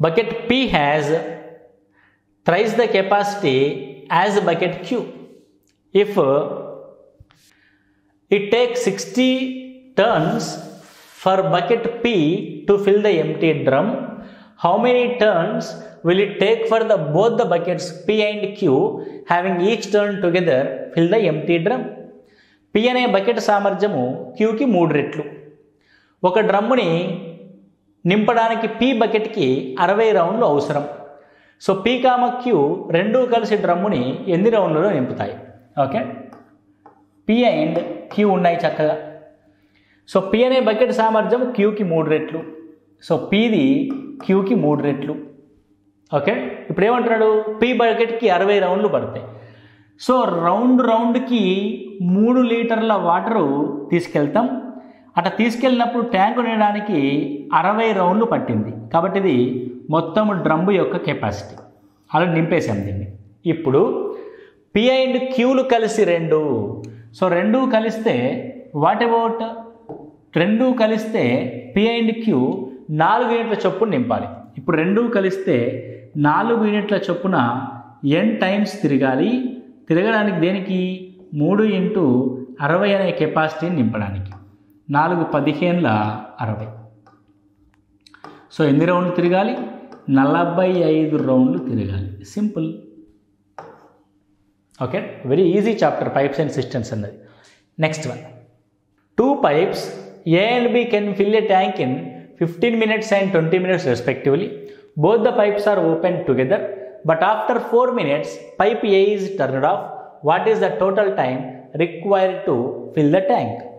bucket P has thrice the capacity as bucket Q. If it takes 60 turns for bucket P to fill the empty drum, how many turns will it take for the both the buckets P and Q having each turn together fill the empty drum? P అనే bucket సామర్థ్యము క్యూకి మూడు రెట్లు ఒక డ్రమ్ముని నింపడానికి P బకెట్కి అరవై రౌండ్లు అవసరం. సో పీ కామ క్యూ రెండూ కలిసి డ్రమ్ముని ఎన్ని రౌండ్లలో నింపుతాయి? ఓకే పి అండ్ క్యూ ఉన్నాయి చక్కగా. సో పి అనే బకెట్ సామర్థ్యం క్యూకి మూడు రెట్లు. సో పీది క్యూకి మూడు రెట్లు. ఓకే ఇప్పుడు ఏమంటున్నాడు? పీ బకెట్కి అరవై రౌండ్లు పడతాయి. సో రౌండ్ రౌండ్కి మూడు లీటర్ల వాటరు తీసుకెళ్తాం. అట్లా తీసుకెళ్ళినప్పుడు ట్యాంకు నిండడానికి అరవై రౌండ్లు పట్టింది. కాబట్టి ఇది మొత్తం డ్రమ్ము యొక్క కెపాసిటీ. అలా నింపేశాం దీన్ని. ఇప్పుడు పి అండ్ క్యూలు కలిసి రెండు. సో రెండు కలిస్తే వాట్ అబౌట్? రెండు కలిస్తే పి అండ్ క్యూ నాలుగు యూనిట్ల చొప్పున నింపాలి. ఇప్పుడు రెండు కలిస్తే నాలుగు యూనిట్ల చొప్పున ఎన్ టైమ్స్ తిరగాలి. తిరగడానికి దేనికి? మూడు ఇంటూ అరవై అనే కెపాసిటీని నింపడానికి. నాలుగు పదిహేనుల అరవై. సో ఎన్ని రౌండ్లు తిరగాలి? నలభై ఐదు రౌండ్లు తిరగాలి. Simple. Okay? Very easy chapter pipes and systems అన్నది. Next one. Two pipes A and B can fill a tank in fifteen minutes and twenty minutes respectively both the pipes are open together but after four minutes pipe A is turned off what is the total time required to fill the tank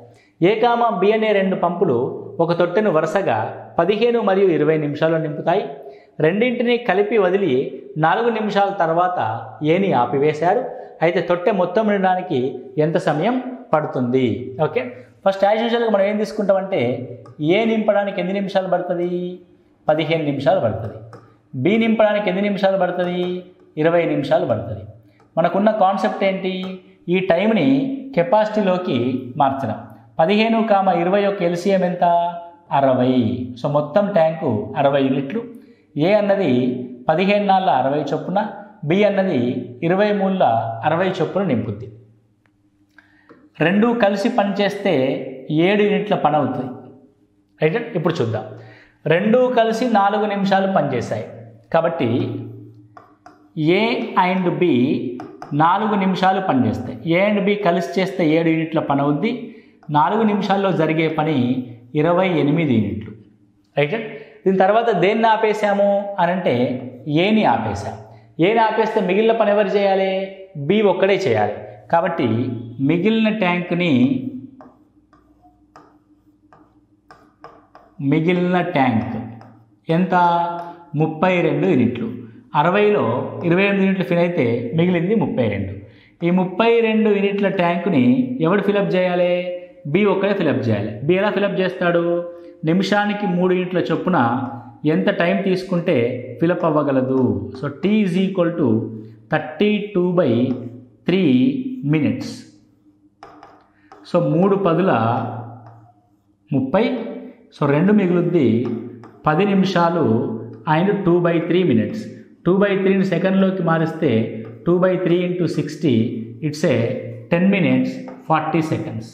A comma B అనే రెండు పంపులు ఒక తొట్టెను వరుసగా పదిహేను మరియు ఇరవై నిమిషాలు నింపుతాయి. రెండింటిని కలిపి వదిలి నాలుగు నిమిషాల తర్వాత ఏని ఆపివేశారు. అయితే తొట్టె మొత్తం నిండడానికి ఎంత సమయం పడుతుంది? ఓకే. ఫస్ట్ యాజ్ యూజువల్గా మనం ఏం తీసుకుంటామంటే ఏ నింపడానికి ఎన్ని నిమిషాలు పడుతుంది? పదిహేను నిమిషాలు పడుతుంది. బి నింపడానికి ఎన్ని నిమిషాలు పడుతుంది? ఇరవై నిమిషాలు పడుతుంది. మనకున్న కాన్సెప్ట్ ఏంటి? ఈ టైంని కెపాసిటీలోకి మార్చడం. పదిహేను కామ ఇరవై యొక్క ఎల్సిఎం ఎంత? అరవై. సో మొత్తం ట్యాంకు అరవై యూనిట్లు ఏ అన్నది పదిహేను నాళ్ళ అరవై చొప్పున బి అన్నది ఇరవై మూడుల అరవై చొప్పున నింపుద్ది. రెండు కలిసి పనిచేస్తే ఏడు యూనిట్ల పని అవుతుంది. రైట్? ఇప్పుడు చూద్దాం. రెండు కలిసి నాలుగు నిమిషాలు పనిచేశాయి. కాబట్టి ఏ అండ్ బి నాలుగు నిమిషాలు పనిచేస్తాయి. ఏ అండ్ బి కలిసి చేస్తే ఏడు యూనిట్ల పని అవుద్ది. నాలుగు నిమిషాల్లో జరిగే పని ఇరవై ఎనిమిది యూనిట్లు రైట్? దీని తర్వాత దేన్ని ఆపేశాము అని అంటే ఏని ఆపేశాం. ఏని ఆపేస్తే మిగిలిన పని ఎవరు చేయాలి? బి ఒక్కడే చేయాలి. కాబట్టి మిగిలిన ట్యాంక్ని మిగిలిన ట్యాంక్ ఎంత? ముప్పై రెండు యూనిట్లు. అరవైలో ఇరవై ఎనిమిది యూనిట్లు ఫిల్ అయితే మిగిలింది ముప్పై రెండు. ఈ ముప్పై రెండు యూనిట్ల ట్యాంకుని ఎవడు ఫిలప్ చేయాలి? బి ఒక్కడే ఫిలప్ చేయాలి. బి ఎలా ఫిలప్ చేస్తాడు? నిమిషానికి మూడు యూనిట్ల చొప్పున ఎంత టైం తీసుకుంటే fill up అవ్వగలదు? So T is equal to thirty two by three minutes so మూడు పదుల ముప్పై. సో రెండు మిగులుద్ది పది నిమిషాలు and two by three minutes two by త్రీని సెకండ్లోకి మారిస్తే two by three into sixty it's a ten minutes forty seconds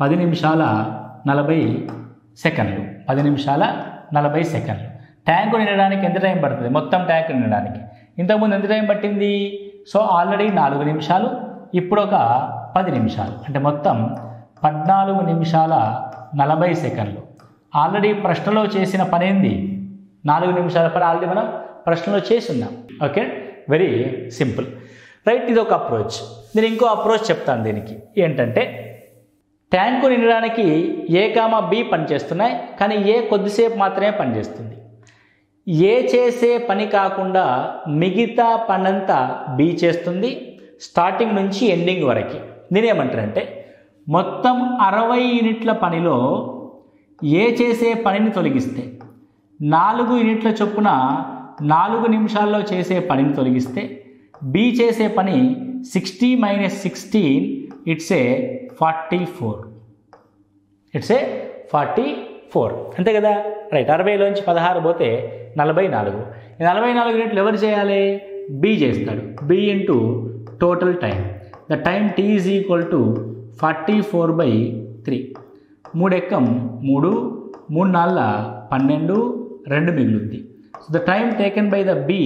పది నిమిషాల నలభై సెకండ్లు. పది నిమిషాల నలభై సెకండ్లు. ట్యాంకు నిండడానికి ఎంత టైం పడుతుంది? మొత్తం ట్యాంకు నిండడానికి. ఇంతకుముందు ఎంత టైం పట్టింది? సో ఆల్రెడీ నాలుగు నిమిషాలు. ఇప్పుడు ఒక పది నిమిషాలు. అంటే మొత్తం పద్నాలుగు నిమిషాల నలభై సెకండ్లు. ఆల్రెడీ ప్రశ్నలో చేసిన పనేంది నాలుగు నిమిషాల పని ఆల్రెడీ మనం ప్రశ్నలో చేసి ఓకే? Very simple. రైట్ ఇది ఒక అప్రోచ్. నేను ఇంకో అప్రోచ్ చెప్తాను దీనికి. ఏంటంటే ట్యాంకు నిండడానికి ఏ కామా బి పనిచేస్తున్నాయి కానీ ఏ కొద్దిసేపు మాత్రమే పనిచేస్తుంది. ఏ చేసే పని కాకుండా మిగతా పనంతా బి చేస్తుంది స్టార్టింగ్ నుంచి ఎండింగ్ వరకు. నేనేమంటారంటే మొత్తం అరవై యూనిట్ల పనిలో ఏ చేసే పనిని తొలగిస్తే నాలుగు యూనిట్ల చొప్పున నాలుగు నిమిషాల్లో చేసే పనిని తొలగిస్తే బి చేసే పని sixty minus sixteen it's a forty four it's a forty four అంతే కదా? రైట్ అరవైలోంచి పదహారు పోతే నలభై నాలుగు ఈ నలభై నాలుగు యూనిట్లు ఎవరు చేయాలి? బి చేస్తాడు. B into total time the time T is equal to forty four by three మూడు ఎక్కం మూడు మూడు నాళ్ళ పన్నెండు రెండు మిగులుద్ది. So the time taken by the B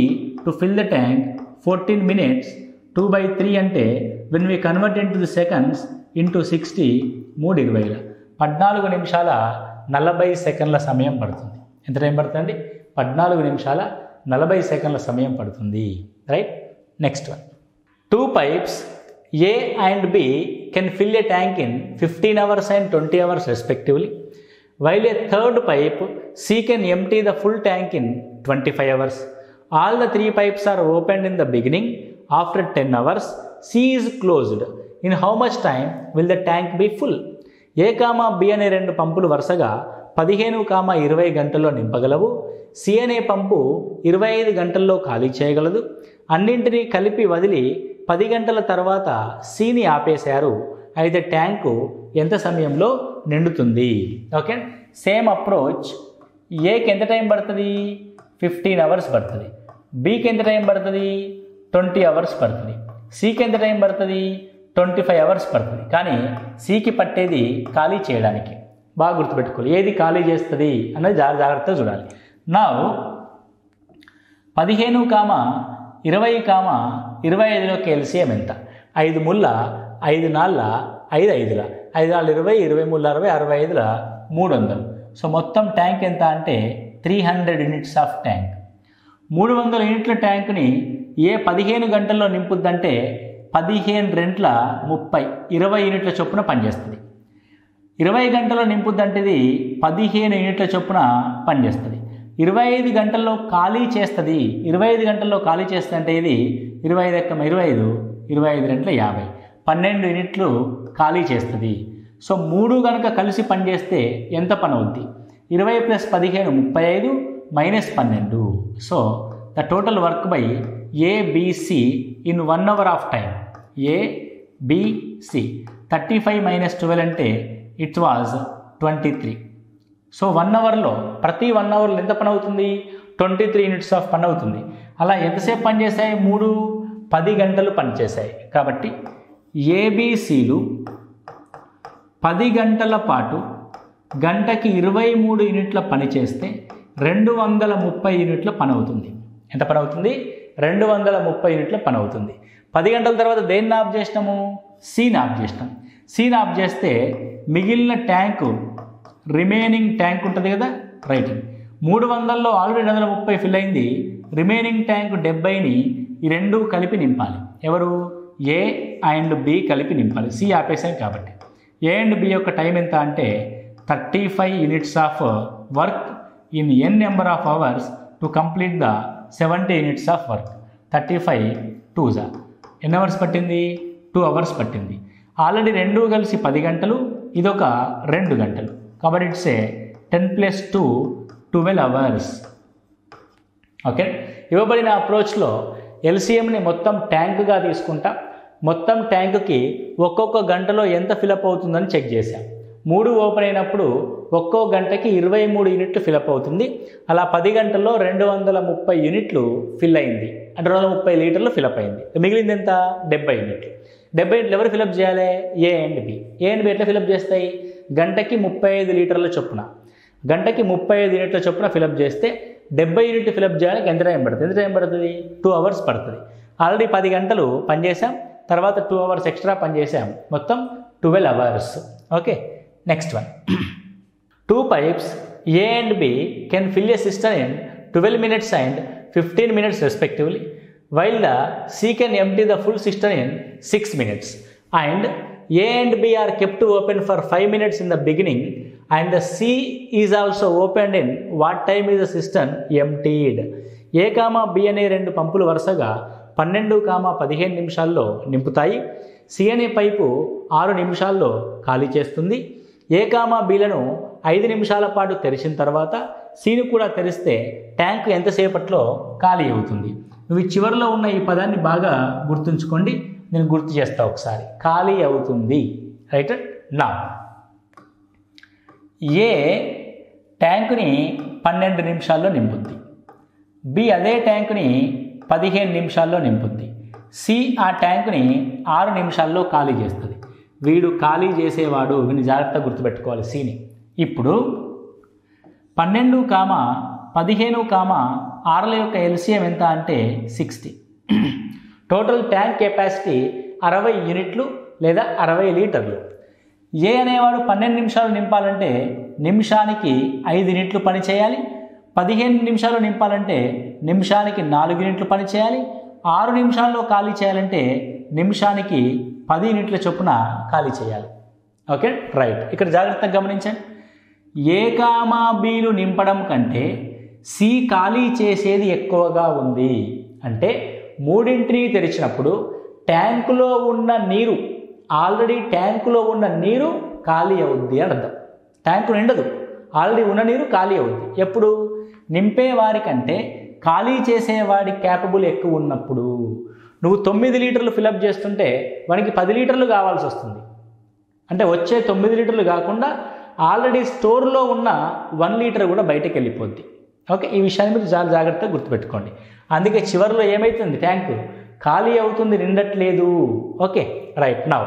to fill the tank fourteen minutes two by three అంటే when we convert into the seconds into sixty మూడు ఇరవైల పద్నాలుగు నిమిషాల నలభై సెకండ్ల సమయం పడుతుంది. ఎంత టైం పడుతుంది పద్నాలుగు నిమిషాల నలభై సెకండ్ల సమయం పడుతుంది. Right next one two pipes A and B can fill a tank in fifteen hours and twenty hours respectively while a third pipe C can empty the full tank in twenty five hours all the three pipes are open in the beginning after ten hours C is closed in how much time will the tank be full A comma B అనే రెండు పంపులు వరుసగా పదిహేను comma ఇరవై గంటల్లో నింపగలవు. C అనే పంపు ఇరవై ఐదు గంటల్లో ఖాళీ చేయగలదు. అన్నింటినీ కలిపి వదిలి పది గంటల తర్వాత సిని ఆపేశారు. అయితే ట్యాంకు ఎంత సమయంలో నిండుతుంది? ఓకే? Same approach. ఏకి ఎంత టైం పడుతుంది? ఫిఫ్టీన్ అవర్స్ పడుతుంది. బీకి ఎంత టైం పడుతుంది? ట్వంటీ అవర్స్ పడుతుంది. సీకి ఎంత టైం పడుతుంది? ట్వంటీ ఫైవ్ అవర్స్ పడుతుంది. కానీ సీకి పట్టేది ఖాళీ చేయడానికి. బాగా గుర్తుపెట్టుకోవాలి. ఏది ఖాళీ చేస్తుంది అనేది జాగ్ర జాగ్రత్తగా చూడాలి. నా పదిహేను కామ ఇరవై కామ ఇరవై ఐదులో ఎల్సిఎం ఎంత? ఐదు ముళ్ళ ఐదు నాళ్ళ ఐదు ఐదుల. ఐదు నాలుగు ఇరవై ఇరవై ముళ్ళ అరవై అరవై ఐదుల మూడు వందలు. సో మొత్తం ట్యాంక్ ఎంత అంటే three hundred units of tank మూడు వందల యూనిట్ల ట్యాంక్ని ఏ పదిహేను గంటల్లో నింపుద్దంటే పదిహేను రెంట్ల ముప్పై ఇరవై యూనిట్ల చొప్పున పనిచేస్తుంది. ఇరవై గంటల్లో నింపుద్దంటేది పదిహేను యూనిట్ల చొప్పున పనిచేస్తుంది. ఇరవై ఐదు గంటల్లో ఖాళీ చేస్తుంది ఇరవై ఐదు గంటల్లో ఖాళీ చేస్తుందంటే ఇది ఇరవై ఐదు ఎక్కమ ఇరవై ఐదు ఇరవై ఐదు రెంట్ల యాభై. పన్నెండు యూనిట్లు ఖాళీ చేస్తుంది. సో మూడు కనుక కలిసి పనిచేస్తే ఎంత పని అవుద్ది ఇరవై ప్లస్ పదిహేను ముప్పై ఐదు మైనస్ పన్నెండు. So the total work by ABC in one hour of time ABC thirty five minus twelve అంటే it was twenty three so one అవర్లో ప్రతి వన్ అవర్లో ఎంత పని అవుతుంది? ట్వంటీ త్రీ యూనిట్స్ ఆఫ్ పని అవుతుంది. అలా ఎంతసేపు పనిచేసాయి మూడు పది గంటలు పనిచేశాయి కాబట్టి ఏబీసీలు పది గంటల పాటు గంటకి ఇరవై మూడు యూనిట్ల పని చేస్తే రెండు వందల ముప్పై యూనిట్ల పని అవుతుంది. ఎంత పని అవుతుంది? రెండు వందల ముప్పై యూనిట్ల పని అవుతుంది పది గంటల తర్వాత దేన్ని ఆఫ్ చేసినాము? సీని ఆఫ్ చేసినాం. సీని ఆఫ్ చేస్తే మిగిలిన ట్యాంకు రిమైనింగ్ ట్యాంక్ ఉంటుంది కదా రైట్ మూడు వందల్లో ఆల్రెడీ రెండు వందల ముప్పై ఫిల్ అయింది. రిమైనింగ్ ట్యాంక్ డెబ్బైని ఈ రెండు కలిపి నింపాలి. ఎవరు? ఏ అండ్ బి కలిపి నింపాలి. సి ఆపేసాం కాబట్టి. ఏ అండ్ బి యొక్క టైం ఎంత అంటే thirty five units of work in N number of hours to complete the seventy units of work thirty five two జా ఎన్ని అవర్స్ పట్టింది? టూ అవర్స్ పట్టింది. ఆల్రెడీ రెండు కలిసి పది గంటలు ఇదొక రెండు గంటలు. కాబట్టి it's a ten plus two twelve hours okay ఇవ్వబడిన అప్రోచ్లో ఎల్సిఎంని మొత్తం ట్యాంకుగా తీసుకుంటా. మొత్తం ట్యాంకుకి ఒక్కొక్క గంటలో ఎంత ఫిలప్ అవుతుందని చెక్ చేశాం. మూడు ఓపెన్ అయినప్పుడు ఒక్కో గంటకి ఇరవై మూడు యూనిట్లు ఫిలప్ అవుతుంది. అలా పది గంటల్లో రెండు వందల ముప్పై యూనిట్లు ఫిల్ అయింది. అంటే రెండు వందల ముప్పై లీటర్లు ఫిలప్ అయింది. మిగిలింది ఎంత? డెబ్బై యూనిట్లు. డెబ్బై యూనిట్లు ఎవరు ఫిలప్ చేయాలి? A and B. A and B ఎట్లా ఫిలప్ చేస్తాయి? గంటకి ముప్పై ఐదు లీటర్ల చొప్పున. గంటకి ముప్పై ఐదు యూనిట్ల చొప్పున ఫిలప్ చేస్తే డెబ్బై యూనిట్ ఫిలప్ చేయడానికి ఎంత టైం పడుతుంది? ఎంత టైం పడుతుంది? టూ అవర్స్ పడుతుంది. ఆల్రెడీ పది గంటలు పనిచేసాం తర్వాత టూ అవర్స్ ఎక్స్ట్రా పనిచేసాం మొత్తం twelve hours. Okay? Next one two pipes A and B can fill a system in twelve minutes and fifteen minutes respectively while the C can empty the full cistern in six minutes and A and B are kept open for five minutes in the beginning and the C is also open in what time is the system emptied A comma B అనే రెండు పంపులు వరుసగా పన్నెండు comma పదిహేను నిమిషాల్లో నింపుతాయి. C pipe ఆరు నిమిషాల్లో ఖాళీ చేస్తుంది. ఏ కామా బీలను ఐదు నిమిషాల పాటు తెరిచిన తర్వాత సీను కూడా తెరిస్తే ట్యాంక్ ఎంతసేపట్లో ఖాళీ అవుతుంది. నువ్వు చివరిలో ఉన్న ఈ పదాన్ని బాగా గుర్తుంచుకోండి. నేను గుర్తు చేస్తా ఒకసారి. ఖాళీ అవుతుంది. రైట్? నా ఏ ట్యాంకుని పన్నెండు నిమిషాల్లో నింపుద్ది. బి అదే ట్యాంకుని పదిహేను నిమిషాల్లో నింపుద్ది. సి ఆ ట్యాంకుని ఆరు నిమిషాల్లో ఖాళీ చేస్తుంది. వీడు ఖాళీ చేసేవాడు. వీని జాగ్రత్తగా గుర్తుపెట్టుకోవాలి. సీని. ఇప్పుడు పన్నెండు కామ పదిహేను కామ ఆరుల యొక్క ఎల్సిఎం ఎంత అంటే సిక్స్టీ. టోటల్ ట్యాంక్ కెపాసిటీ అరవై యూనిట్లు లేదా అరవై లీటర్లు. ఏ అనేవాడు పన్నెండు నిమిషాలు నింపాలంటే నిమిషానికి ఐదు యూనిట్లు పని చేయాలి. పదిహేను నిమిషాలు నింపాలంటే నిమిషానికి నాలుగు యూనిట్లు పని చేయాలి. ఆరు నిమిషాల్లో ఖాళీ చేయాలంటే నిమిషానికి పది యూనిట్ల చొప్పున ఖాళీ చేయాలి. ఓకే? రైట్. ఇక్కడ జాగ్రత్తగా గమనించండి. ఏ కామా బీలు నింపడం కంటే సి ఖాళీ చేసేది ఎక్కువగా ఉంది. అంటే మూడింటిని తెరిచినప్పుడు ట్యాంకులో ఉన్న నీరు ఆల్రెడీ ట్యాంకులో ఉన్న నీరు ఖాళీ అవుద్ది అని అర్థం. ట్యాంకు నిండదు. ఆల్రెడీ ఉన్న నీరు ఖాళీ అవుద్ది. ఎప్పుడు? నింపేవారి కంటే ఖాళీ చేసేవాడి క్యాపబుల్ ఎక్కువ ఉన్నప్పుడు. నువ్వు తొమ్మిది లీటర్లు ఫిలప్ చేస్తుంటే వానికి పది లీటర్లు కావాల్సి వస్తుంది. అంటే వచ్చే తొమ్మిది లీటర్లు కాకుండా ఆల్రెడీ స్టోర్లో ఉన్న వన్ లీటర్ కూడా బయటకు వెళ్ళిపోద్ది. ఓకే ఈ విషయాన్ని మీరు చాలా జాగ్రత్తగా గుర్తుపెట్టుకోండి. అందుకే చివరిలో ఏమవుతుంది ట్యాంకు ఖాళీ అవుతుంది నిండట్లేదు. ఓకే రైట్ నవ్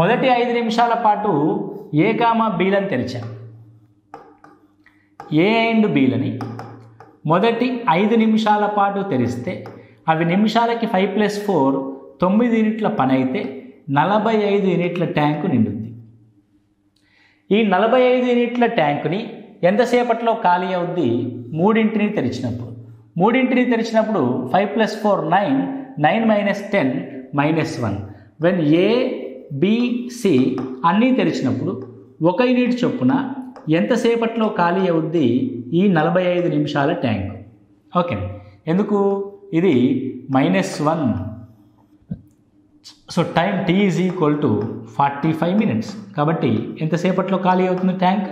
మొదటి ఐదు నిమిషాల పాటు ఏ కామా బీలని తెరిచాను ఏ అండ్ బీలని మొదటి ఐదు నిమిషాల పాటు తెరిస్తే అవి నిమిషాలకి ఫైవ్ ప్లస్ ఫోర్ తొమ్మిది యూనిట్ల పని అయితే నలభై ఐదు యూనిట్ల ట్యాంకు నిండుద్ది. ఈ నలభై ఐదు యూనిట్ల ట్యాంకుని ఎంతసేపట్లో ఖాళీ అవుద్ది? మూడింటిని తెరిచినప్పుడు. మూడింటిని తెరిచినప్పుడు five plus four nine nine minus ten minus one. When A BC అన్నీ తెరిచినప్పుడు ఒక యూనిట్ చొప్పున ఎంతసేపట్లో ఖాళీ అవుద్ది ఈ నలభై ఐదు నిమిషాల ట్యాంకు? ఓకే. ఎందుకు? ఇది minus one so time T is equal to forty five minutes కాబట్టి ఎంతసేపట్లో ఖాళీ అవుతుంది ట్యాంక్?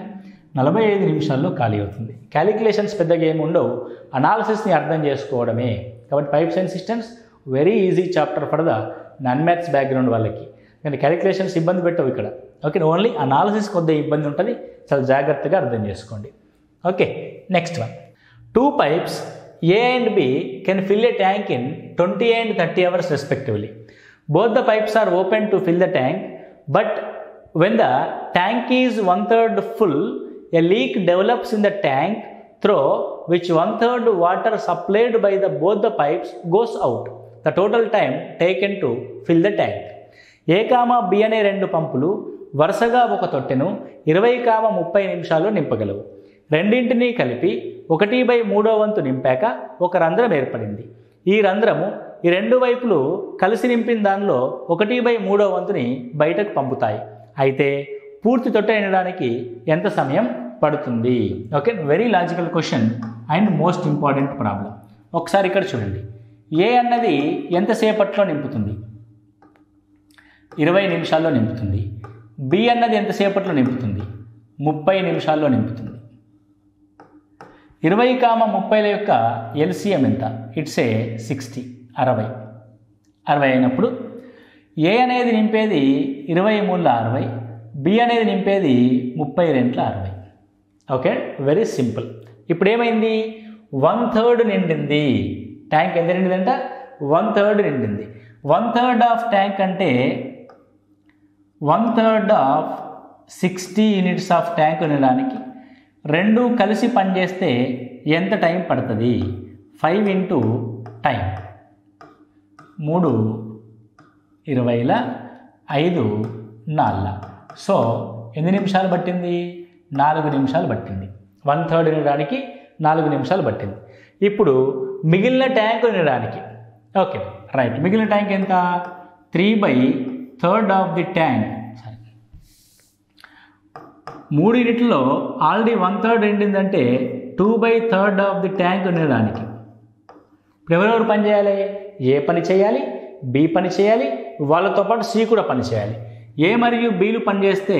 నలభై ఐదు నిమిషాల్లో ఖాళీ అవుతుంది. క్యాలిక్యులేషన్స్ పెద్దగా ఏమి ఉండవు. అనాలిసిస్ని అర్థం చేసుకోవడమే. కాబట్టి pipes and systems very easy chapter for the non maths background వాళ్ళకి. కానీ క్యాలిక్యులేషన్స్ ఇబ్బంది పెట్టవు ఇక్కడ. ఓకే ఓన్లీ అనాలిసిస్ కొద్దిగా ఇబ్బంది ఉంటుంది. చాలా జాగ్రత్తగా అర్థం చేసుకోండి. Okay next one two pipes A and B can fill a tank in twenty and thirty hours respectively both the pipes are open to fill the tank but when the tank is one third full a leak develops in the tank through which one third water supplied by the both the pipes goes out the total time taken to fill the tank A comma B అనే రెండు పంపులు వరుసగా ఒక తొట్టెను ఇరవై కామ ముప్పై నిమిషాలు నింపగలవు. రెండింటినీ కలిపి ఒకటి బై మూడో వంతు నింపాక ఒక రంధ్రం ఏర్పడింది. ఈ రంధ్రము ఈ రెండు వైపులు కలిసి నింపిన దానిలో ఒకటి బై మూడో వంతుని బయటకు పంపుతాయి. అయితే పూర్తి తొట్ట ఎండడానికి ఎంత సమయం పడుతుంది? Okay very logical question and most important problem. ఒకసారి ఇక్కడ చూడండి. ఏ అన్నది ఎంతసేపట్లో నింపుతుంది? ఇరవై నిమిషాల్లో నింపుతుంది. బి అన్నది ఎంతసేపట్లో నింపుతుంది? ముప్పై నిమిషాల్లో నింపుతుంది. ఇరవై కామ ముప్పైల యొక్క ఎల్సిఎం ఎంత? ఇట్స్ ఏ సిక్స్టీ అరవై. అరవై అయినప్పుడు ఏ అనేది నింపేది ఇరవై మూడుల అరవై బి అనేది నింపేది ముప్పై రెంట్ల అరవై. ఓకే? వెరీ సింపుల్ ఇప్పుడు ఏమైంది? వన్ థర్డ్ నిండింది. ట్యాంక్ ఎంత నిండిందంట? వన్ థర్డ్ నిండింది. వన్ థర్డ్ ఆఫ్ ట్యాంక్ అంటే one third of sixty units of tank నిండడానికి రెండు కలిసి పనిచేస్తే ఎంత టైం పడుతుంది? Five into time. మూడు ఇరవైల ఐదు నాలుగు సో ఎన్ని నిమిషాలు పట్టింది? నాలుగు నిమిషాలు పట్టింది. వన్ థర్డ్ నినడానికి నాలుగు నిమిషాలు పట్టింది. ఇప్పుడు మిగిలిన ట్యాంక్ నినడానికి ఓకే రైట్. మిగిలిన ట్యాంక్ ఎంత? Three by third of the tank. మూడు యూనిట్లో already one third ఎండిందంటే two by third of the tank ఉండడానికి ఇప్పుడు ఎవరెవరు పని చేయాలి? ఏ పని చేయాలి? బి పని చేయాలి? వాళ్ళతో పాటు సి కూడా పని చేయాలి. ఏ మరియు బీలు పని చేస్తే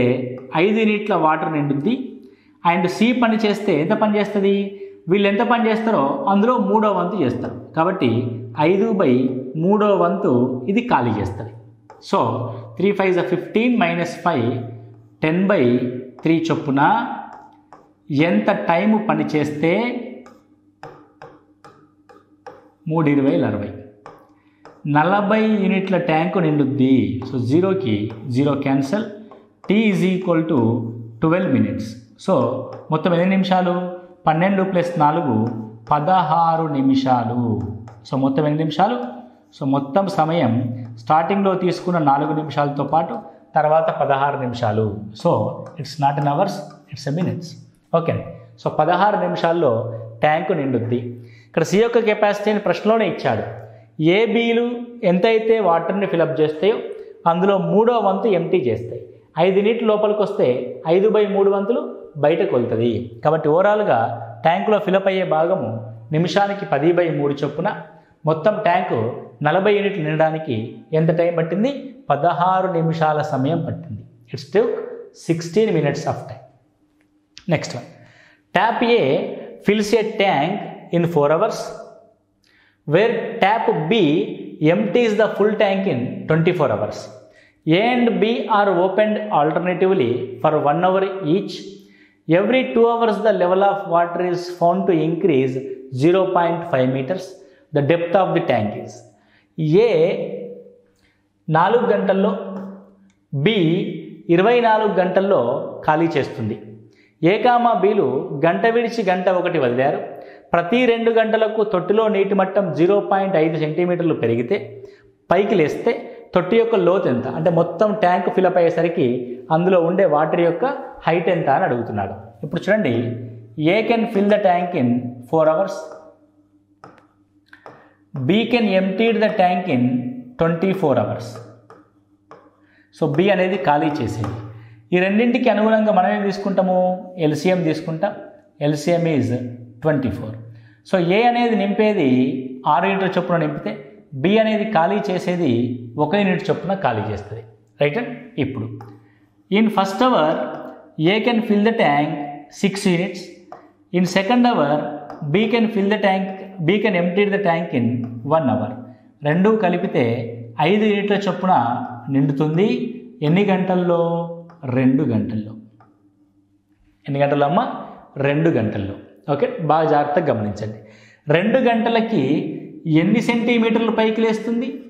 ఐదు యూనిట్ల వాటర్ నిండుద్ది. అండ్ సి పని చేస్తే ఎంత పని చేస్తుంది? వీళ్ళు ఎంత పని చేస్తారో అందులో మూడో వంతు చేస్తారు. కాబట్టి ఐదు బై మూడో వంతు ఇది ఖాళీ చేస్తుంది. So three five fifteen minus five ten by three చొప్పున ఎంత టైం పని చేస్తే మూడు ఇరవై అరవై. నలభై యూనిట్ల ట్యాంకు నిండుద్ది. సో జీరోకి zero cancel. T is equal to twelve minutes. So మొత్తం ఎన్ని నిమిషాలు? పన్నెండు ప్లస్ నాలుగు పదహారు నిమిషాలు. సో మొత్తం ఎన్ని నిమిషాలు? సో మొత్తం సమయం స్టార్టింగ్లో తీసుకున్న నాలుగు నిమిషాలతో పాటు తర్వాత పదహారు నిమిషాలు. So it's not in hours it's a minutes okay so పదహారు నిమిషాల్లో ట్యాంకు నిండుద్ది. ఇక్కడ సి యొక్క కెపాసిటీని ప్రశ్నలోనే ఇచ్చాడు. ఏ బీలు ఎంతైతే వాటర్ని ఫిలప్ చేస్తాయో అందులో మూడో వంతు ఎంటీ చేస్తాయి. ఐదు నీటి లోపలికి వస్తే ఐదు బై మూడు వంతులు బయటకు వెళ్తుంది. కాబట్టి ఓవరాల్గా ట్యాంకులో ఫిలప్ అయ్యే భాగము నిమిషానికి పది బై మూడు చొప్పున మొత్తం ట్యాంకు నలభై యూనిట్లు నిండడానికి ఎంత టైం పట్టింది? పదహారు నిమిషాల సమయం పట్టింది. It's take sixteen minutes of time next one tap A fills a tank in four hours where tap B empties the full tank in twenty four hours A and B are open alternatively for one hour each every two hours the level of water is found to increase zero point five metres the depth of the tank is A నాలుగు గంటల్లో B ఇరవై నాలుగు గంటల్లో ఖాళీ చేస్తుంది. ఏకామా బీలు గంట విడిచి గంట ఒకటి వదిలారు. ప్రతి రెండు గంటలకు తొట్టిలో నీటి మట్టం జీరో పాయింట్ ఐదు సెంటీమీటర్లు పెరిగితే పైకి లేస్తే తొట్టి యొక్క లోతు ఎంత? అంటే మొత్తం ట్యాంక్ ఫిలప్ అయ్యేసరికి అందులో ఉండే వాటర్ యొక్క హైట్ ఎంత అని అడుగుతున్నాడు. ఇప్పుడు చూడండి A can fill the tank in four hours? B can emptied the tank in twenty four hours so B అనేది ఖాళీ చేసేది. ఈ రెండింటికి అనుగుణంగా మనం ఏం తీసుకుంటాము? ఎల్సిఎం తీసుకుంటాం. LCM is twenty four so A అనేది నింపేది ఆరు యూనిట్ల చొప్పున నింపితే బి అనేది ఖాళీ చేసేది ఒక యూనిట్ చొప్పున ఖాళీ చేస్తుంది. రైట్ ఇప్పుడు. In first hour A can fill the tank six units in second hour B can fill the tank B can emptied the tank in one hour రెండు కలిపితే ఐదు యూనిట్ల చొప్పున నిండుతుంది. ఎన్ని గంటల్లో? రెండు గంటల్లో. ఎన్ని గంటల్లో అమ్మ? రెండు గంటల్లో. ఓకే బాగా జాగ్రత్తగా గమనించండి. రెండు గంటలకి ఎన్ని సెంటీమీటర్లు పైకి లేస్తుంది?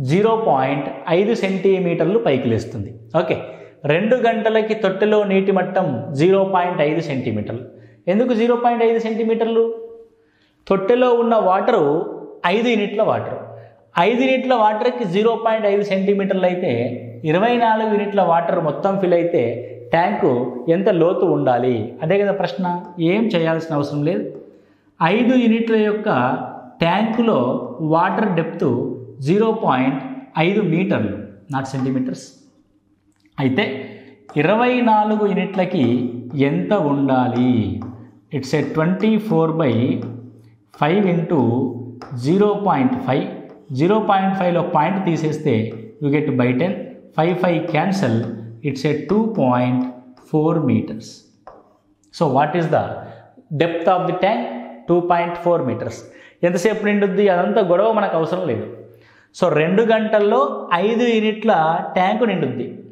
జీరో పాయింట్ ఐదు సెంటీమీటర్లు పైకి లేస్తుంది. ఓకే రెండు గంటలకి తొట్టెలో నీటి మట్టం జీరో పాయింట్ ఐదు సెంటీమీటర్లు. ఎందుకు జీరో పాయింట్ ఐదు సెంటీమీటర్లు? తొట్టెలో ఉన్న వాటరు ఐదు యూనిట్ల వాటరు. ఐదు యూనిట్ల వాటర్కి జీరో పాయింట్ ఐదు సెంటీమీటర్లు అయితే ఇరవై నాలుగు యూనిట్ల వాటర్ మొత్తం ఫిల్ అయితే ట్యాంకు ఎంత లోతు ఉండాలి? అదే కదా ప్రశ్న. ఏం చేయాల్సిన అవసరం లేదు. ఐదు యూనిట్ల యొక్క ట్యాంకులో వాటర్ డెప్త్ జీరో పాయింట్ ఐదు మీటర్లు నాట్ సెంటీమీటర్స్. అయితే ఇరవై నాలుగు యూనిట్లకి ఎంత ఉండాలి? It's a twenty four by five into zero point five. Zero point ఫైవ్లో పాయింట్ తీసేస్తే you get by ten. Five five cancel. It's a two point four metres. So what is the depth of the tank? Two point four metres. ఎంతసేపు నిండుద్ది? అదంతా గొడవ మనకు అవసరం లేదు. So రెండు గంటల్లో ఐదు యూనిట్ల ట్యాంకు నిండుద్ది.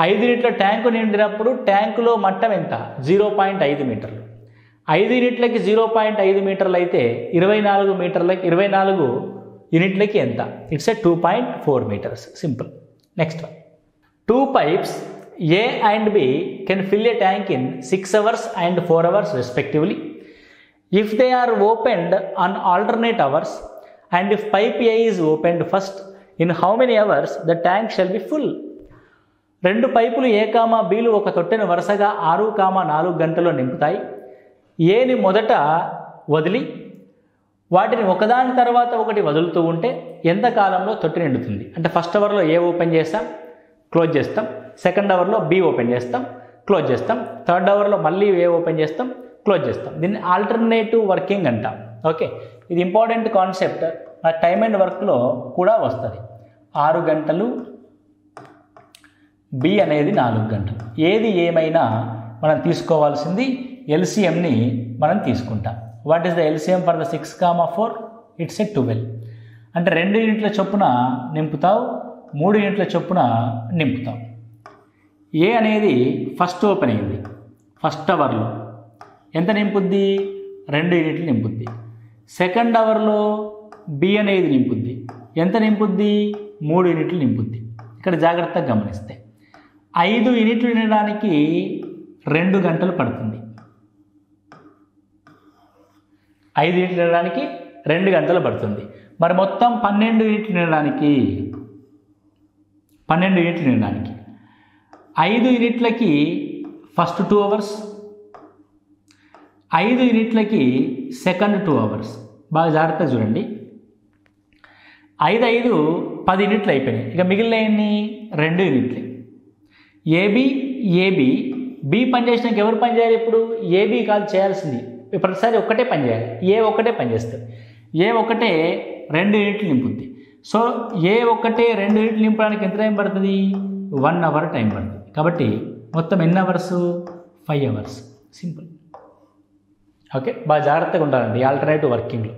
ఐదు యూనిట్ల ట్యాంకు నిండినప్పుడు ట్యాంకులో మట్టం ఎంత? జీరో పాయింట్ ఐదు మీటర్లు. ఐదు యూనిట్లకి జీరో పాయింట్ ఐదు మీటర్లు అయితే ఇరవై నాలుగు మీటర్లకి ఇరవై నాలుగు యూనిట్లకి ఎంత? It's a two point four metres simple next one two pipes A and B can fill a tank in six hours and four hours respectively if they are opened on alternate hours and if pipe A is opened first in how many hours the tank shall be full రెండు పైపులు ఏ comma బీలు ఒక తొట్టెను వరుసగా ఆరు comma నాలుగు గంటల్లో నింపుతాయి. ఏని మొదట వదిలి వాటిని ఒకదాని తర్వాత ఒకటి వదులుతూ ఉంటే ఎంతకాలంలో తొట్టి నిండుతుంది? అంటే ఫస్ట్ అవర్లో ఏ ఓపెన్ చేస్తాం? క్లోజ్ చేస్తాం. సెకండ్ అవర్లో బి ఓపెన్ చేస్తాం. క్లోజ్ చేస్తాం. థర్డ్ అవర్లో మళ్ళీ ఏ ఓపెన్ చేస్తాం? క్లోజ్ చేస్తాం. దీన్ని ఆల్టర్నేటివ్ వర్కింగ్ అంటాం. ఓకే? ఇది ఇంపార్టెంట్ కాన్సెప్ట్ మన టైమ్ అండ్ వర్క్లో కూడా వస్తుంది. ఆరు గంటలు బి అనేది నాలుగు గంటలు. ఏది ఏమైనా మనం తీసుకోవాల్సింది ఎల్సిఎంని మనం తీసుకుంటాం. What is the LCM for the six comma four it's a twelve అంటే రెండు యూనిట్ల చొప్పున నింపుతావు మూడు యూనిట్ల చొప్పున నింపుతావు. ఏ అనేది ఫస్ట్ ఓపెన్ అయింది. ఫస్ట్ అవర్లో ఎంత నింపుద్ది? రెండు యూనిట్లు నింపుద్ది. సెకండ్ అవర్లో బి అనేది నింపుద్ది. ఎంత నింపుద్ది? మూడు యూనిట్లు నింపుద్ది. ఇక్కడ జాగ్రత్తగా గమనిస్తే. ఐదు యూనిట్లు నిండడానికి రెండు గంటలు పడుతుంది. ఐదు యూనిట్లు నిండడానికి రెండు గంటలు పడుతుంది. మరి మొత్తం పన్నెండు యూనిట్లు నిండడానికి పన్నెండు యూనిట్లు నిండడానికి ఐదు యూనిట్లకి ఫస్ట్ టూ అవర్స్ ఐదు యూనిట్లకి సెకండ్ టూ అవర్స్. బాగా జాగ్రత్తగా చూడండి. ఐదు ఐదు పది యూనిట్లు అయిపోయినాయి. ఇక మిగిలిన ఎన్ని? రెండు యూనిట్లే ఏబి ఏబి బి. పని చేసినాక ఎవరు పని చేయాలి ఇప్పుడు? ఏబి కాదు చేయాల్సింది. ప్రతిసారి ఒక్కటే పని చేయాలి. ఏ ఒక్కటే పని చేస్తుంది ఏ ఒక్కటే రెండు యూనిట్లు నింపుద్ది. సో ఏ ఒక్కటే రెండు యూనిట్లు నింపడానికి ఎంత టైం పడుతుంది? వన్ అవర్ టైం పడుతుంది. కాబట్టి మొత్తం ఎన్ని hours? Five hours. Simple. Okay? బాగా జాగ్రత్తగా ఉండాలండి ఆల్టర్నేటివ్ వర్కింగ్లో.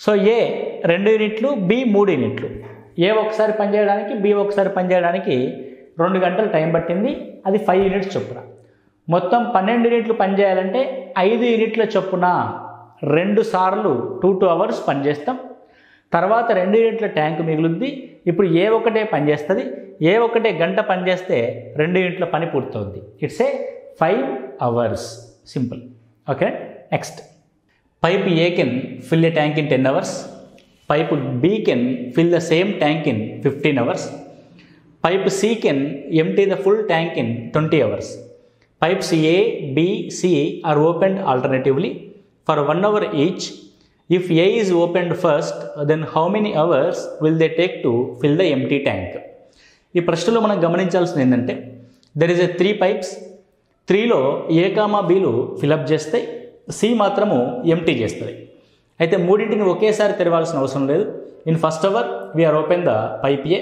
సో ఏ రెండు యూనిట్లు బి మూడు యూనిట్లు. ఏ ఒకసారి పనిచేయడానికి బి ఒకసారి పనిచేయడానికి రెండు గంటలు టైం పట్టింది. అది ఫైవ్ యూనిట్స్ చొప్పున. మొత్తం పన్నెండు యూనిట్లు పనిచేయాలంటే ఐదు యూనిట్ల చొప్పున రెండు సార్లు టూ టూ అవర్స్ పనిచేస్తాం. తర్వాత రెండు యూనిట్ల ట్యాంక్ మిగులుద్ది. ఇప్పుడు ఏ ఒకటే పనిచేస్తుంది. ఏ ఒకటే గంట పనిచేస్తే రెండు యూనిట్ల పని పూర్తవుద్ది. It's a five hours simple okay next pipe A can fill a tank in ten hours pipe B can fill the same tank in fifteen hours pipe C can empty the full tank in twenty hours pipes A B, C are opened alternatively for one hour each if A is opened first then how many hours will they take to fill the empty tank ఈ ప్రశ్నలో మనం గమనించాల్సింది ఏంటంటే there is a three pipes త్రీలో A comma బీలు fill up చేస్తాయి C మాత్రము empty చేస్తుంది. అయితే మూడింటిని ఒకేసారి తెరవాల్సిన అవసరం లేదు. In first hour we are open the pipe A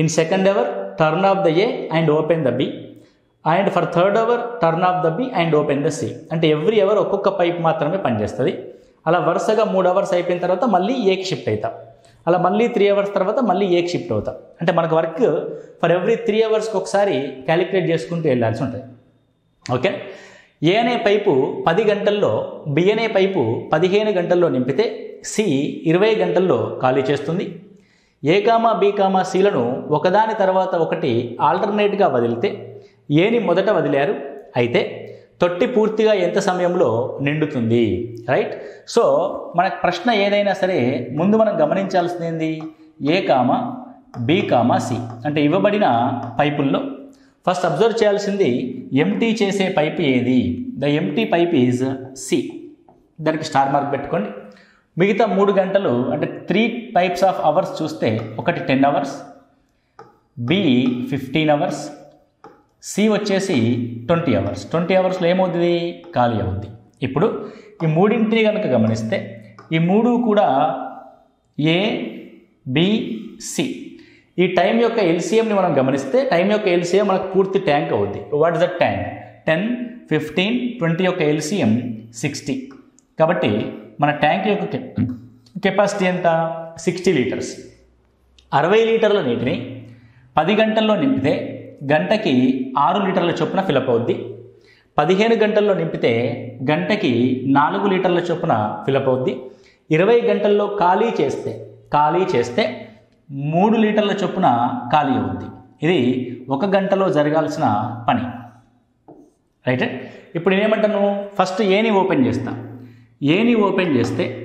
in second hour turn off the A and open the B and for third hour turn off the B and open the C అంటే every hour ఒక్కొక్క pipe మాత్రమే పనిచేస్తుంది. అలా వరుసగా మూడు hours అయిపోయిన తర్వాత మళ్ళీ ఏకి షిఫ్ట్ అవుతాం అలా మళ్ళీ త్రీ అవర్స్ తర్వాత మళ్ళీ ఏకి షిఫ్ట్ అవుతాం. అంటే మనకు వర్క్ ఫర్ ఎవ్రీ త్రీ అవర్స్కి ఒకసారి క్యాలిక్యులేట్ చేసుకుంటూ వెళ్ళాల్సి ఉంటుంది. ఓకే ఏ అనే పైపు పది గంటల్లో బి అనే పైపు పదిహేను గంటల్లో నింపితే సి ఇరవై గంటల్లో ఖాళీ చేస్తుంది. ఏ కామా బి కామా సిలను ఒకదాని తర్వాత ఒకటి ఆల్టర్నేట్గా వదిలితే ఏని మొదట వదిలారు? అయితే తొట్టి పూర్తిగా ఎంత సమయంలో నిండుతుంది? రైట్? సో మనకు ప్రశ్న ఏదైనా సరే ముందు మనం గమనించాల్సింది ఏంది A comma B comma C. అంటే ఇవ్వబడిన పైపుల్లో. ఫస్ట్ అబ్జర్వ్ చేయాల్సింది ఎంటీ చేసే పైప్ ఏది? The empty pipe is C. దానికి స్టార్ మార్క్ పెట్టుకోండి. మిగతా మూడు గంటలు అంటే త్రీ టైప్స్ ఆఫ్ అవర్స్ చూస్తే ఒకటి ten hours B fifteen hours C వచ్చేసి ట్వంటీ అవర్స్. ట్వంటీ అవర్స్లో ఏమవుతుంది ఖాళీ అవుద్ది. ఇప్పుడు ఈ మూడింటిని కనుక గమనిస్తే ఈ మూడు కూడా ఏ బిసి ఈ టైం యొక్క ఎల్సిఎంని మనం గమనిస్తే టైం యొక్క ఎల్సిఎం మనకు పూర్తి ట్యాంక్ అవుద్ది. What is the tank ten fifteen twenty యొక్క ఎల్సిఎం సిక్స్టీ. కాబట్టి మన ట్యాంక్ యొక్క కెపాసిటీ ఎంత? Sixty litres. అరవై లీటర్ల నీటిని పది గంటల్లో నింపితే గంటకి ఆరు లీటర్ల చొప్పున ఫిలప్ అవుద్ది. పదిహేను గంటల్లో నింపితే గంటకి నాలుగు లీటర్ల చొప్పున ఫిలప్ అవుద్ది. ఇరవై గంటల్లో ఖాళీ చేస్తే ఖాళీ చేస్తే మూడు లీటర్ల చొప్పున ఖాళీ అవుద్ది. ఇది ఒక గంటలో జరగాల్సిన పని. రైట్? ఇప్పుడు నేనేమంటాను? ఫస్ట్ ఏని ఓపెన్ చేస్తా. ఏని ఓపెన్ చేస్తే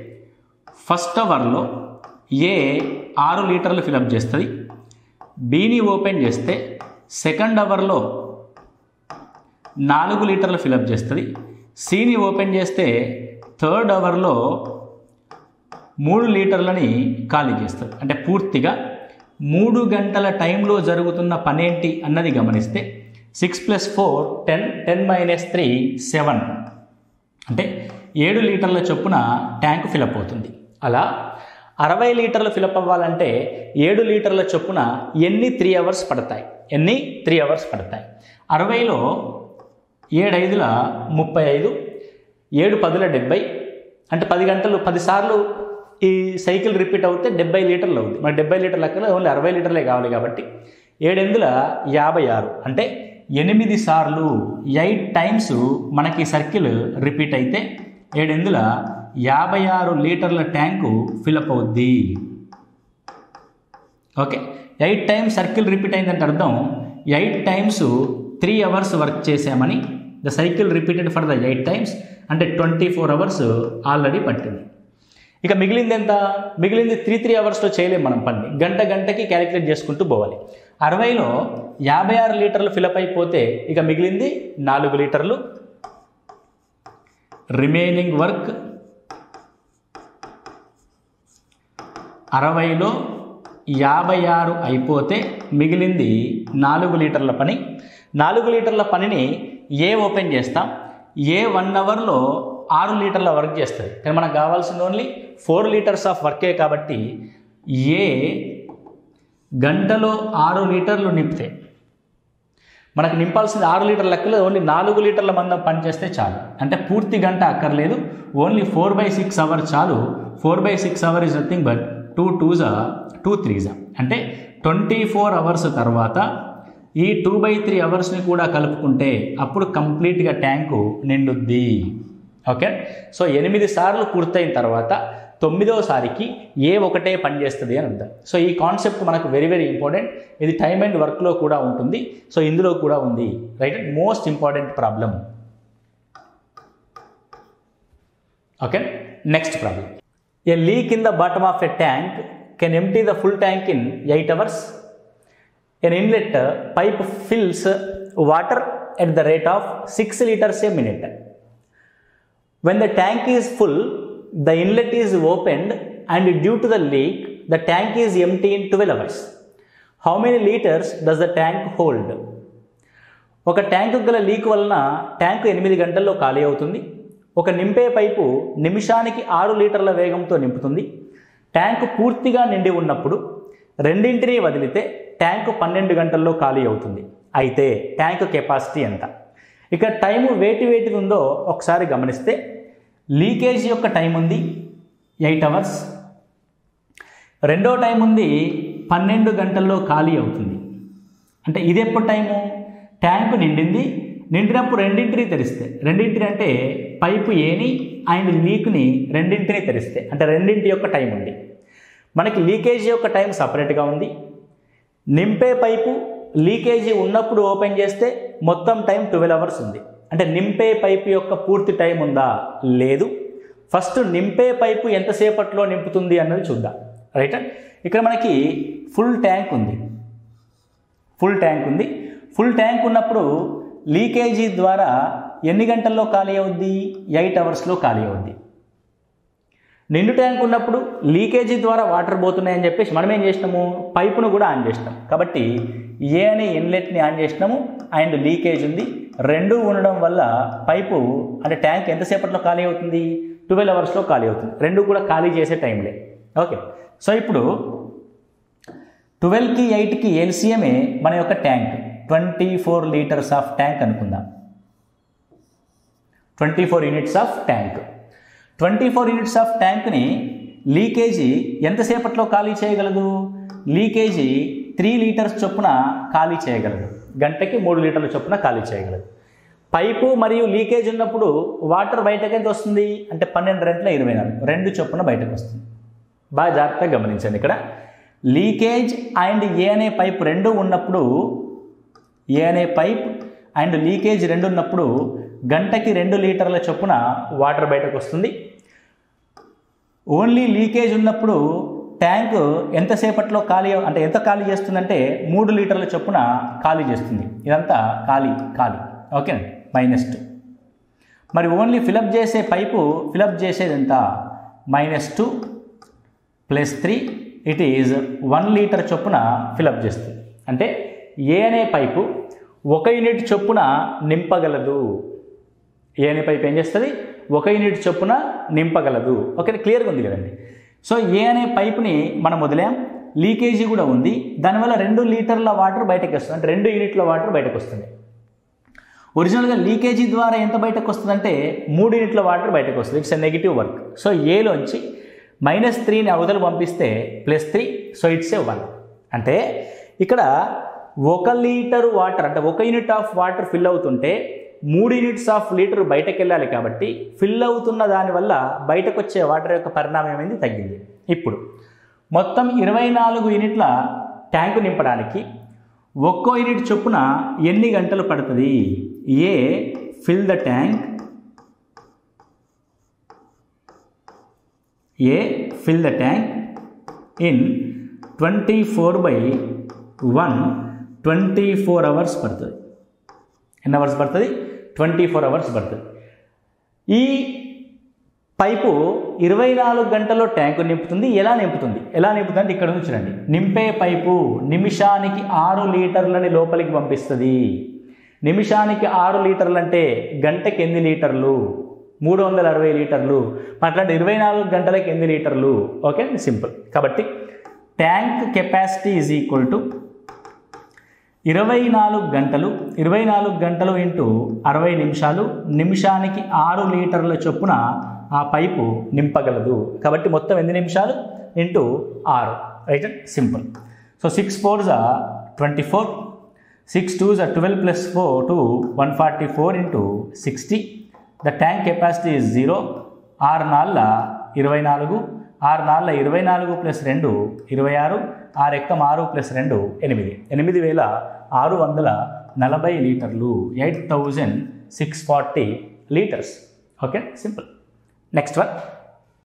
ఫస్ట్ అవర్లో ఏ ఆరు లీటర్లు ఫిలప్ చేస్తుంది? బీని ఓపెన్ చేస్తే సెకండ్ అవర్లో నాలుగు లీటర్లు ఫిలప్ చేస్తుంది. సీని ఓపెన్ చేస్తే థర్డ్ అవర్లో మూడు లీటర్లని ఖాళీ చేస్తుంది. అంటే పూర్తిగా మూడు గంటల టైంలో జరుగుతున్న పనేంటి అన్నది గమనిస్తే six plus four ten ten minus three seven. అంటే ఏడు లీటర్ల చొప్పున ట్యాంక్ ఫిలప్ అవుతుంది. అలా అరవై లీటర్లు ఫిలప్ అవ్వాలంటే ఏడు లీటర్ల చొప్పున ఎన్ని త్రీ అవర్స్ పడతాయి? ఎన్ని త్రీ అవర్స్ పడతాయి? అరవైలో ఏడైదుల ముప్పై ఐదు ఏడు పదుల డెబ్బై అంటే పది గంటలు పదిసార్లు ఈ సైకిల్ రిపీట్ అవుతే డెబ్బై లీటర్లు అవుతుంది మరి డెబ్బై లీటర్ల లెక్కలో ఓన్లీ అరవై లీటర్లే కావాలి కాబట్టి ఏడెందుల యాభై ఆరు. అంటే ఎనిమిది సార్లు ఎయిట్ టైమ్స్ మనకి సర్కిల్ రిపీట్ అయితే ఏడెందుల యాభై ఆరు లీటర్ల ట్యాంకు ఫిలప్ అవుద్ది. Okay? Eight times circle repeat అయిందంటే అర్థం. Eight times three hours work చేసామని the cycle repeated for the eight times అంటే ట్వంటీ ఫోర్ అవర్స్ ఆల్రెడీ పట్టింది. ఇక మిగిలింది ఎంత? మిగిలింది త్రీ త్రీ అవర్స్లో చేయలేము మనం పని. గంట గంటకి క్యాలిక్యులేట్ చేసుకుంటూ పోవాలి. అరవైలో యాభై ఆరు లీటర్లు ఫిలప్ అయిపోతే ఇక మిగిలింది నాలుగు లీటర్లు. రిమైనింగ్ వర్క్ అరవైలో యాభై ఆరు అయిపోతే మిగిలింది నాలుగు లీటర్ల పని. నాలుగు లీటర్ల పనిని ఏ ఓపెన్ చేస్తాం? ఏ వన్ అవర్లో ఆరు లీటర్ల వర్క్ చేస్తుంది. కానీ మనకు కావాల్సింది ఓన్లీ ఫోర్ లీటర్స్ ఆఫ్ వర్కే కాబట్టి ఏ గంటలో ఆరు లీటర్లు నింపితే మనకు నింపాల్సింది ఆరు లీటర్ల లెక్కలో ఓన్లీ నాలుగు లీటర్ల మందం పని చేస్తే చాలు. అంటే పూర్తి గంట అక్కర్లేదు. Only four by six hour చాలు. Four by six hour is nothing but two టూజా two త్రీజా అంటే ట్వంటీ ఫోర్ అవర్స్ తర్వాత ఈ టూ బై త్రీ అవర్స్ని కూడా కలుపుకుంటే అప్పుడు కంప్లీట్గా ట్యాంకు నిండుద్ది. ఓకే సో ఎనిమిది సార్లు పూర్తయిన తర్వాత తొమ్మిదోసారికి ఏ ఒకటే పనిచేస్తుంది అని అర్థం. సో ఈ కాన్సెప్ట్ మనకు వెరీ వెరీ ఇంపార్టెంట్ ఇది టైమ్ అండ్ వర్క్లో కూడా ఉంటుంది. సో ఇందులో కూడా ఉంది. Right most important problem okay next problem A leak in the bottom of a tank can empty the full tank in 8 hours. an inlet pipe fills water at the rate of 6 liters a minute. When the tank is full, the inlet is opened and due to the leak, the tank is empty in 12 hours. How many liters does the tank hold? ఒక tank గల leak వలన tank ఎనిమిది గంటల్లో ఖాళీ అవుతుంది ఒక నింపే pipe నిమిషానికి ఆరు లీటర్ల వేగంతో నింపుతుంది. ట్యాంకు పూర్తిగా నిండి ఉన్నప్పుడు రెండింటినీ వదిలితే ట్యాంకు పన్నెండు గంటల్లో ఖాళీ అవుతుంది. అయితే ట్యాంకు కెపాసిటీ ఎంత? ఇక టైము వేటి వేటిది ఉందో ఒకసారి గమనిస్తే లీకేజ్ యొక్క టైం ఉంది ఎయిట్ అవర్స్. రెండో టైం ఉంది పన్నెండు గంటల్లో ఖాళీ అవుతుంది. అంటే ఇది ఎప్పుడు టైము? ట్యాంకు నిండింది. నిండినప్పుడు రెండింటిని తెరిస్తే. రెండింటిని అంటే పైపు ఏని అండ్ లీక్ని రెండింటిని తెరిస్తే అంటే రెండింటి యొక్క టైం ఉంది. మనకి లీకేజ్ యొక్క టైం సపరేట్గా ఉంది. నింపే పైపు లీకేజీ ఉన్నప్పుడు ఓపెన్ చేస్తే మొత్తం టైం ట్వెల్వ్ అవర్స్ ఉంది. అంటే నింపే పైపు యొక్క పూర్తి టైం ఉందా? లేదు. ఫస్ట్ నింపే పైపు ఎంతసేపట్లో నింపుతుంది అన్నది చూద్దాం. రైట్? ఇక్కడ మనకి ఫుల్ ట్యాంక్ ఉంది. ఫుల్ ట్యాంక్ ఉంది. ఫుల్ ట్యాంక్ ఉన్నప్పుడు లీకేజీ ద్వారా ఎన్ని గంటల్లో ఖాళీ అవుద్ది? ఎయిట్ అవర్స్లో ఖాళీ అవుద్ది. నిండు ట్యాంక్ ఉన్నప్పుడు లీకేజీ ద్వారా వాటర్ పోతున్నాయని చెప్పేసి మనం ఏం చేసినాము? పైపును కూడా ఆన్ చేసినాం. కాబట్టి ఏ అనే ఇన్లెట్ని ఆన్ చేసినాము అండ్ లీకేజ్ ఉంది. రెండు ఉండడం వల్ల పైపు అంటే ట్యాంక్ ఎంతసేపట్లో ఖాళీ అవుతుంది? ట్వెల్వ్ అవర్స్లో ఖాళీ అవుతుంది. రెండు కూడా ఖాళీ చేసే టైంలే. ఓకే. సో ఇప్పుడు ట్వెల్వ్కి ఎయిట్కి ఎల్సిఎమే మన యొక్క tank. Twenty four litres of tank అనుకుందాం. Twenty four units of tank twenty four units of ట్యాంక్ని leakage ఎంతసేపట్లో ఖాళీ చేయగలదు? లీకేజీ త్రీ లీటర్స్ చొప్పున ఖాళీ చేయగలదు. గంటకి మూడు లీటర్ల చొప్పున ఖాళీ చేయగలదు. పైపు మరియు లీకేజ్ ఉన్నప్పుడు వాటర్ బయటకి ఎంత వస్తుంది? అంటే పన్నెండు రెంట్ల ఇరవై నాలుగు. రెండు చొప్పున బయటకు వస్తుంది. బాగా జాగ్రత్తగా గమనించండి ఇక్కడ. లీకేజ్ అండ్ ఏ అనే పైప్ రెండు ఉన్నప్పుడు ఏ అనే పైప్ అండ్ లీకేజ్ రెండు ఉన్నప్పుడు గంటకి రెండు లీటర్ల చొప్పున వాటర్ బయటకు వస్తుంది. ఓన్లీ లీకేజ్ ఉన్నప్పుడు ట్యాంక్ ఎంతసేపట్లో ఖాళీ అంటే ఎంత ఖాళీ చేస్తుందంటే మూడు లీటర్ల చొప్పున ఖాళీ చేస్తుంది. ఇదంతా ఖాళీ ఖాళీ. ఓకేనండి మైనస్ టూ మరి ఓన్లీ ఫిలప్ చేసే పైపు ఫిలప్ చేసేది ఎంత? Minus two plus three. It is one litre చొప్పున ఫిలప్ చేస్తుంది. అంటే ఏ అనే పైపు ఒక యూనిట్ చొప్పున నింపగలదు. ఏ అనే పైప్ ఏం చేస్తుంది? ఒక యూనిట్ చొప్పున నింపగలదు. ఓకే క్లియర్గా ఉంది కదండి. సో ఏ అనే పైప్ని మనం వదిలాం. లీకేజీ కూడా ఉంది. దానివల్ల రెండు లీటర్ల వాటర్ బయటకు వస్తుంది అంటే రెండు యూనిట్ల వాటర్ బయటకు వస్తుంది ఒరిజినల్గా లీకేజీ ద్వారా ఎంత బయటకు వస్తుందంటే మూడు యూనిట్ల వాటర్ బయటకు వస్తుంది it's a negative work. So ఏలోంచి minus త్రీని అవతల పంపిస్తే plus three. So it's a one. అంటే ఇక్కడ ఒక లీటర్ వాటర్ అంటే ఒక యూనిట్ ఆఫ్ వాటర్ ఫిల్ అవుతుంటే మూడు యూనిట్స్ ఆఫ్ లీటర్ బయటకు వెళ్ళాలి కాబట్టి ఫిల్ అవుతున్న దానివల్ల బయటకు వచ్చే వాటర్ యొక్క పరిణామం ఏమైంది? తగ్గింది. ఇప్పుడు మొత్తం ఇరవై నాలుగు యూనిట్ల ట్యాంకు నింపడానికి ఒక్కో యూనిట్ చొప్పున ఎన్ని గంటలు పడుతుంది? A fill the tank A fill the tank in twenty four by one twenty four hours పడుతుంది. ఎన్ని అవర్స్ పడుతుంది? ట్వంటీ ఫోర్ అవర్స్ పడుతుంది. ఈ పైపు ఇరవై నాలుగు గంటల్లో ట్యాంకు నింపుతుంది. ఎలా నింపుతుంది? ఎలా నింపుతుంది అంటే ఇక్కడ నుంచి చూడండి. నింపే పైపు నిమిషానికి ఆరు లీటర్లని లోపలికి పంపిస్తుంది. నిమిషానికి ఆరు లీటర్లు అంటే గంటకి ఎన్ని లీటర్లు? మూడు వందల అరవై లీటర్లు. అట్లాంటి ఇరవై నాలుగు గంటలకి ఎన్ని లీటర్లు? Okay simple. కాబట్టి tank capacity is equal to ఇరవై నాలుగు గంటలు ఇరవై నాలుగు గంటలు ఇంటూ అరవై నిమిషాలు నిమిషానికి ఆరు లీటర్ల చొప్పున ఆ పైపు నింపగలదు. కాబట్టి మొత్తం ఎన్ని నిమిషాలు? ఇంటూ ఆరు. Right? Simple. So six four జా ట్వంటీ ఫోర్ సిక్స్ టూ జా twelve plus four to one forty four into sixty. The tank capacity is zero. ఆరు నాళ్ళ ఇరవై నాలుగు ఆరు నాళ్ళ ఇరవై నాలుగు ప్లస్ రెండు ఇరవై ఆరు ఆరు ఎక్కం ఆరు ప్లస్ రెండు ఎనిమిది. ఎనిమిది వేల ఆరు వందల నలభై లీటర్లు eight thousand six forty litres. Okay simple. Next one.